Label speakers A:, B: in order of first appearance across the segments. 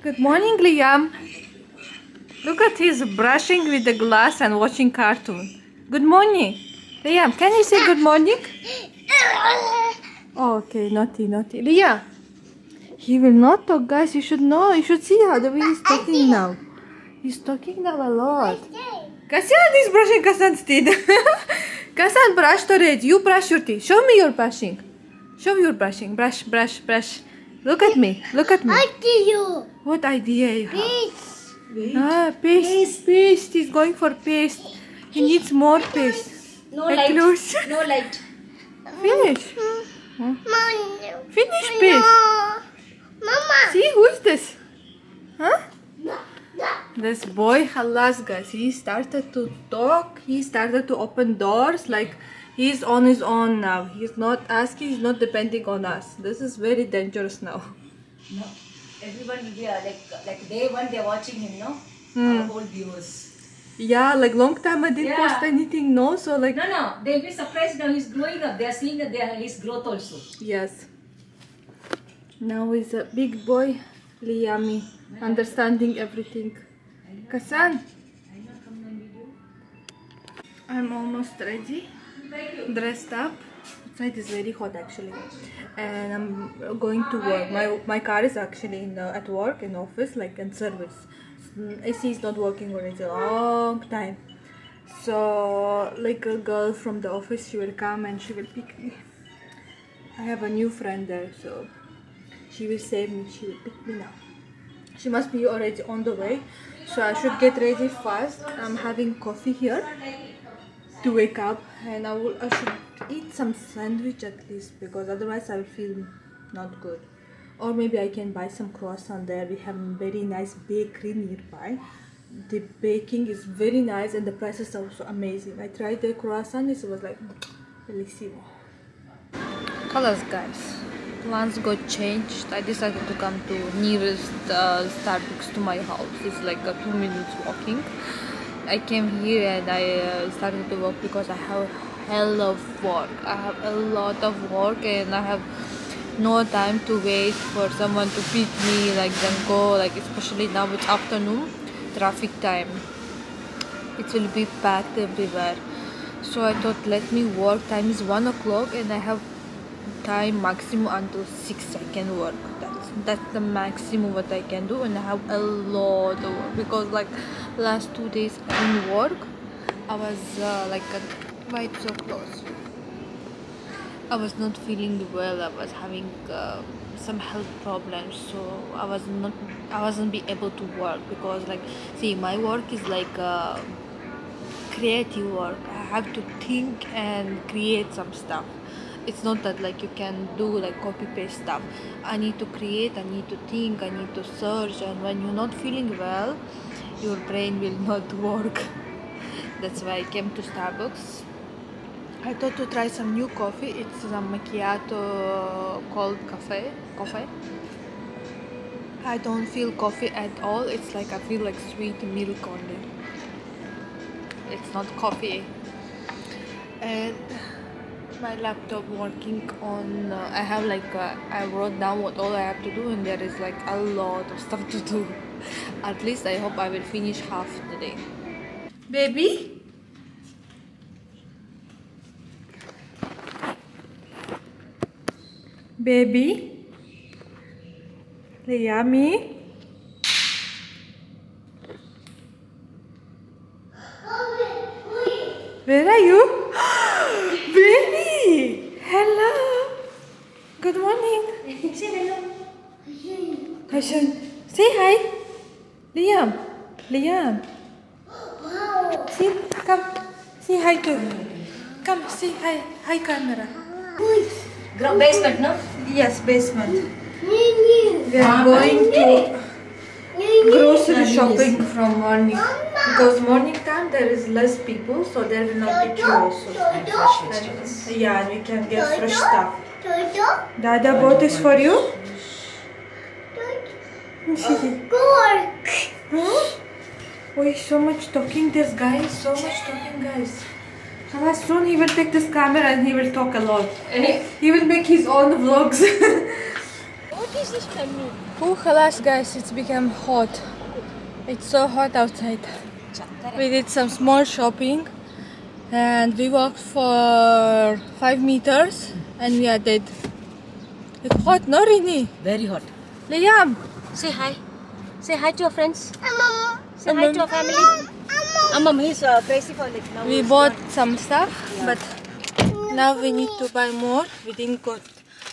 A: Good morning, Liam. Look at his brushing with the glass and watching cartoon. Good morning. Liam, can you say good morning? Oh, okay, naughty, naughty. Liam, he will not talk, guys. You should know. You should see how the way he's talking now. He's talking now a lot. Kasyan is brushing Kasyan's teeth. Kasyan brushed already. You brush your teeth. Show me your brushing. Show me your brushing. Brush, brush, brush. Look at me. Look at me.
B: you.
A: What idea you have?
B: Please.
A: Ah, paste, paste. He's going for paste. He needs more paste.
B: No
A: Like
B: light.
A: close.
B: No light.
A: Finish.
B: Mom.
A: Finish paste.
B: Mama.
A: See, who is this? Huh? This boy, Halas, guys, he started to talk. He started to open doors. Like, he's on his own now. He's not asking, he's not depending on us. This is very dangerous now.
C: No, everyone will be uh, like like day one they're watching him, no?
A: Hmm.
C: Our whole viewers.
A: Yeah, like long time I didn't
C: Yeah.
A: post anything, no? So, like,
C: No, no, they'll be surprised now. He's growing up. They are seeing that they are, his growth also.
A: yes. Now he's a big boy, Liami, understanding everything. Kasan, I'm almost ready. Dressed up. Outside is very hot actually, and I'm going to work. My my car is actually in the, at work in office like in service. Mm, AC is not working already a long time. So like a girl from the office, she will come and she will pick me. I have a new friend there, so she will save me. She will pick me now. She must be already on the way, so I should get ready fast. I'm having coffee here to wake up and I will I should eat some sandwich at least because otherwise I will feel not good. Or maybe I can buy some croissant there. We have a very nice bakery nearby. The baking is very nice and the prices are also amazing. I tried the croissant, it was like bellissimo. Colors guys. Plans got changed. I decided to come to nearest uh, Starbucks to my house. It's like a two minutes walking. I came here and I uh, started to work because I have hell of work. I have a lot of work and I have no time to wait for someone to pick me like then go like especially now it's afternoon traffic time. It will be packed everywhere. So I thought let me work. Time is one o'clock and I have time maximum until six I can work. That's the maximum what I can do and I have a lot of work because like last two days in work I was uh, like it's so close. I was not feeling well. I was having uh, some health problems, so I was not. I wasn't be able to work because, like, see, my work is like uh, creative work. I have to think and create some stuff. It's not that like you can do like copy paste stuff. I need to create. I need to think. I need to search. And when you're not feeling well, your brain will not work. That's why I came to Starbucks. I thought to try some new coffee. It's a macchiato cold cafe. Coffee. I don't feel coffee at all. It's like I feel like sweet milk only. It's not coffee. And my laptop working on. Uh, I have like uh, I wrote down what all I have to do, and there is like a lot of stuff to do. At least I hope I will finish half the day. Baby. Baby. Liami. Where are you? Baby! Hello! Good morning. Hashan, say hi. Liam. Liam. See, come. Say hi to. Come, say hi. Hi, camera.
C: Gro- basement, no?
A: Yes, basement. We are going to grocery shopping from morning because morning time there is less people, so there will not be queue also. And, yeah, and we can get fresh stuff. Dada bought this for you. Oh, so much talking. This guy is so much talking, guys. Halas, soon he will take this camera and he will talk a lot. Eh? He will make his own vlogs.
B: What is this camera?
A: Oh, halas, guys, it's become hot. It's so hot outside. We did some small shopping and we walked for 5 meters and we are dead. It's hot, no, Rini?
C: Very hot.
A: Liam!
C: Say hi. Say hi to your friends.
B: Mama.
C: Say hi to your family. Amam, he's uh, crazy for like now.
A: We
C: he's
A: bought some stuff, but now we need to buy more. We didn't got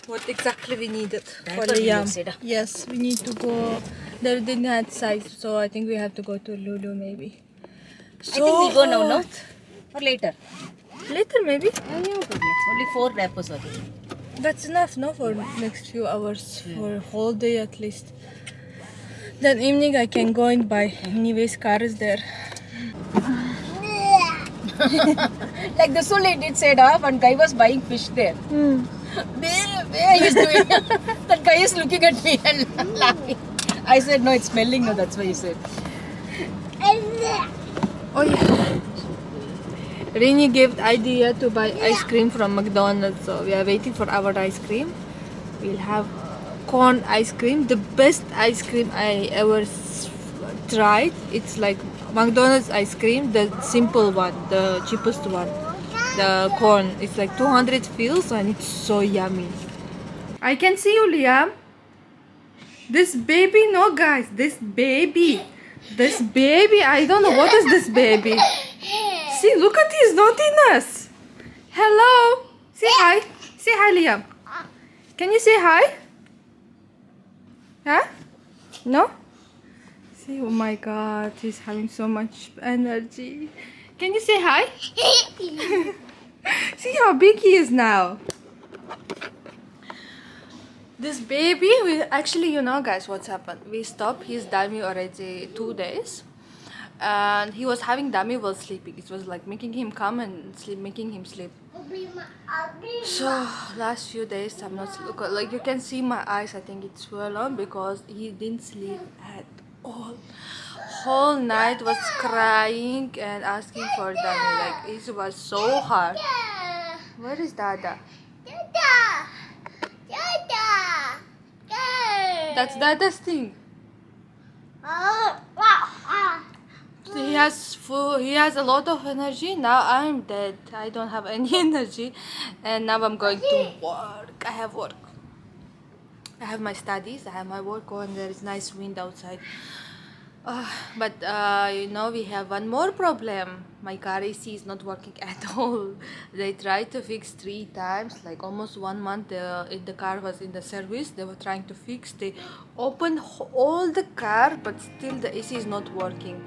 A: what exactly we needed for
C: Diaper
A: Liam. Yes, we need to go. They didn't have size, so I think we have to go to Lulu maybe.
C: I think we go now, no? Or later?
A: Later maybe.
C: Only four wrappers are there.
A: That's enough, no, for next few hours, for whole day at least. Then evening I can go and buy. Anyways, car is there.
C: Like the Sule did said, uh, one guy was buying fish there.
A: Hmm.
C: Where, where is doing? that guy is looking at me and laughing. I said, no, it's smelling. No, that's why he said.
A: Oh yeah. Rini gave idea to buy ice cream from McDonald's, so we are waiting for our ice cream. We'll have corn ice cream, the best ice cream I ever tried. It's like McDonald's ice cream, the simple one, the cheapest one. The corn, it's like 200 fils and it's so yummy. I can see you, Liam. This baby, no guys, this baby. This baby, I don't know what is this baby. See, look at his naughtiness. Hello. Say hi. Say hi, Liam. Can you say hi? Huh? No? See, oh my god, he's having so much energy. Can you say hi? See how big he is now. This baby, we actually, you know, guys, what's happened? We stopped his dummy already two days, and he was having dummy while sleeping. It was like making him come and sleep, making him sleep. So last few days, I'm not look like you can see my eyes. I think it's swollen because he didn't sleep at all. Whole night was crying and asking for dummy. Like it was so hard. Where is Dada? That's Dada's thing. He has full, he has a lot of energy. Now I'm dead. I don't have any energy, and now I'm going to work. I have work. I have my studies. I have my work on. There is nice wind outside. Uh, but uh, you know we have one more problem. My car AC is not working at all. They tried to fix three times, like almost one month. Uh, the car was in the service. They were trying to fix. They opened all the car, but still the AC is not working.